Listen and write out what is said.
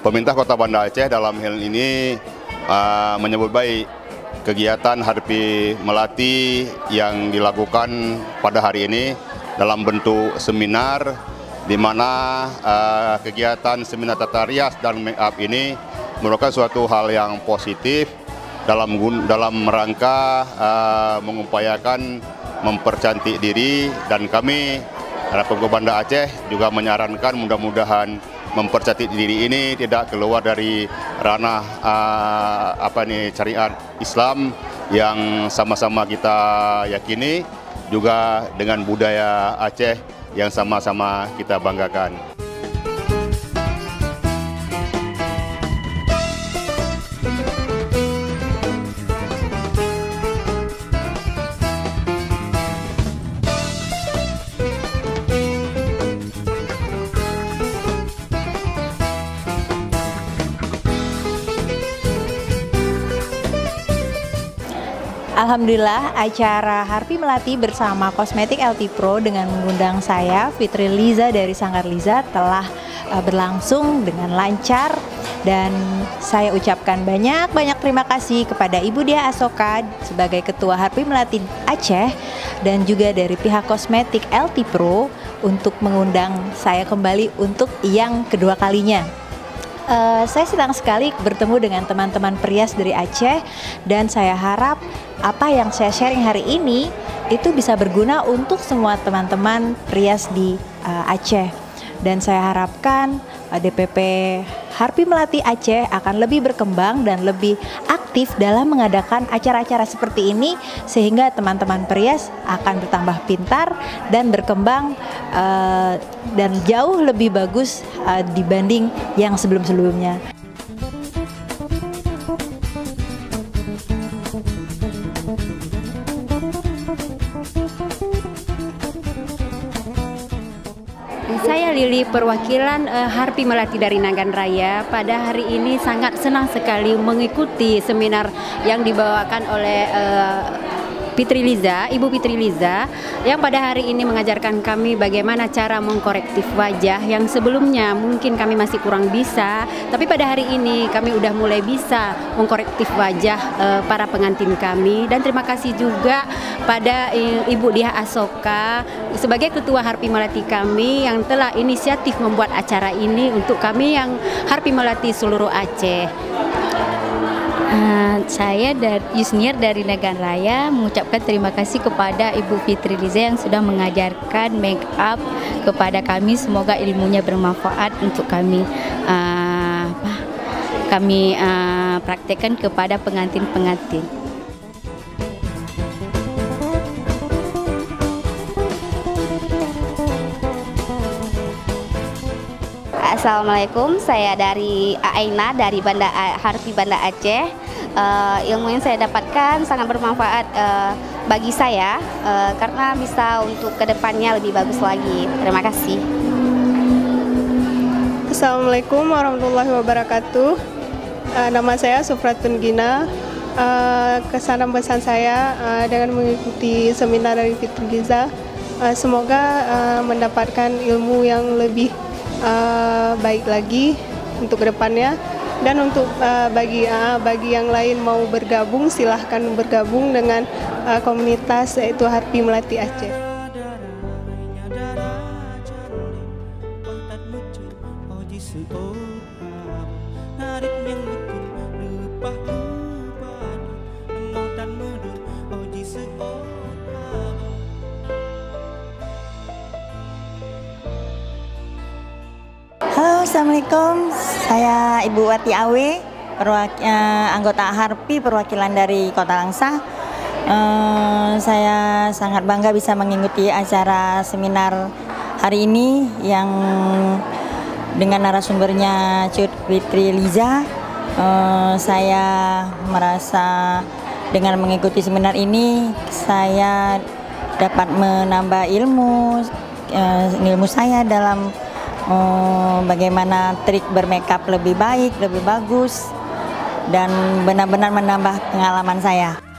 pemerintah Kota Banda Aceh dalam hal ini uh, menyebut baik kegiatan Harpi Melati yang dilakukan pada hari ini dalam bentuk seminar di mana uh, kegiatan seminar tata rias dan make up ini merupakan suatu hal yang positif dalam dalam rangka uh, mengupayakan mempercantik diri. Dan kami Pemko Banda Aceh juga menyarankan mudah-mudahan mempercantik diri ini tidak keluar dari ranah uh, apa nih syariat Islam yang sama-sama kita yakini juga dengan budaya Aceh yang sama-sama kita banggakan. Alhamdulillah acara Harpi Melati bersama Kosmetik LT Pro dengan mengundang saya Fitri Liza dari Sanggar Liza telah uh, berlangsung dengan lancar dan saya ucapkan banyak-banyak terima kasih kepada Ibu Dia Asoka sebagai Ketua Harpi Melati Aceh dan juga dari pihak Kosmetik LT Pro untuk mengundang saya kembali untuk yang kedua kalinya. Uh, saya senang sekali bertemu dengan teman-teman perias dari Aceh dan saya harap apa yang saya sharing hari ini itu bisa berguna untuk semua teman-teman perias di uh, Aceh. Dan saya harapkan uh, DPP Harpi Melati Aceh akan lebih berkembang dan lebih aktif dalam mengadakan acara-acara seperti ini sehingga teman-teman perias akan bertambah pintar dan berkembang uh, dan jauh lebih bagus uh, dibanding yang sebelum-sebelumnya. Saya Lili perwakilan uh, Harpi Melati dari Nagan Raya. Pada hari ini sangat senang sekali mengikuti seminar yang dibawakan oleh uh, Fitri Liza, Ibu Fitri Liza, yang pada hari ini mengajarkan kami bagaimana cara mengkorektif wajah yang sebelumnya mungkin kami masih kurang bisa, tapi pada hari ini kami udah mulai bisa mengkorektif wajah uh, para pengantin kami dan terima kasih juga pada Ibu Dia Asoka sebagai Ketua Harpi Melati kami yang telah inisiatif membuat acara ini untuk kami yang Harpi Melati seluruh Aceh. Saya dari Yusnier dari Nagan Raya mengucapkan terima kasih kepada Ibu Fitri Liza yang sudah mengajarkan make up kepada kami. Semoga ilmunya bermanfaat untuk kami. Uh, kami uh, praktekkan kepada pengantin-pengantin. Assalamualaikum, saya dari Aina dari Banda Harfi Banda Aceh uh, ilmu yang saya dapatkan sangat bermanfaat uh, bagi saya uh, karena bisa untuk ke depannya lebih bagus lagi. Terima kasih. Assalamualaikum warahmatullahi wabarakatuh. Uh, nama saya Sufratun Gina. Uh, kesan pesan saya uh, dengan mengikuti seminar dari Fitri Giza, uh, semoga uh, mendapatkan ilmu yang lebih uh, baik lagi untuk ke depannya dan untuk uh, bagi uh, bagi yang lain mau bergabung silahkan bergabung dengan uh, komunitas yaitu Harpi Melati Aceh. Assalamualaikum, saya Ibu Wati Awe, perwak eh, anggota Harpi perwakilan dari Kota Langsa. Eh, saya sangat bangga bisa mengikuti acara seminar hari ini yang dengan narasumbernya Cut Fitri Liza. Eh, saya merasa dengan mengikuti seminar ini saya dapat menambah ilmu eh, ilmu saya dalam oh, bagaimana trik bermakeup lebih baik, lebih bagus, dan benar-benar menambah pengalaman saya.